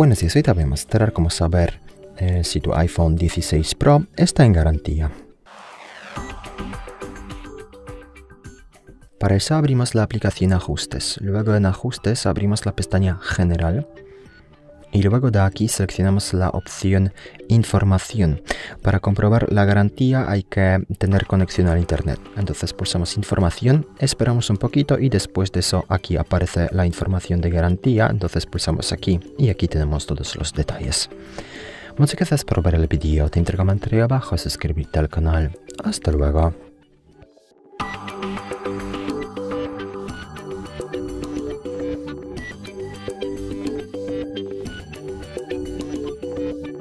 Bueno, si hoy te voy a mostrar cómo saber eh, si tu iPhone 16 Pro está en garantía. Para eso abrimos la aplicación Ajustes, luego en Ajustes abrimos la pestaña General y luego de aquí seleccionamos la opción Información. Para comprobar la garantía hay que tener conexión al Internet. Entonces pulsamos Información, esperamos un poquito y después de eso aquí aparece la información de garantía. Entonces pulsamos aquí y aquí tenemos todos los detalles. Muchas gracias por ver el vídeo, te entrego abajo, suscribirte al canal. Hasta luego.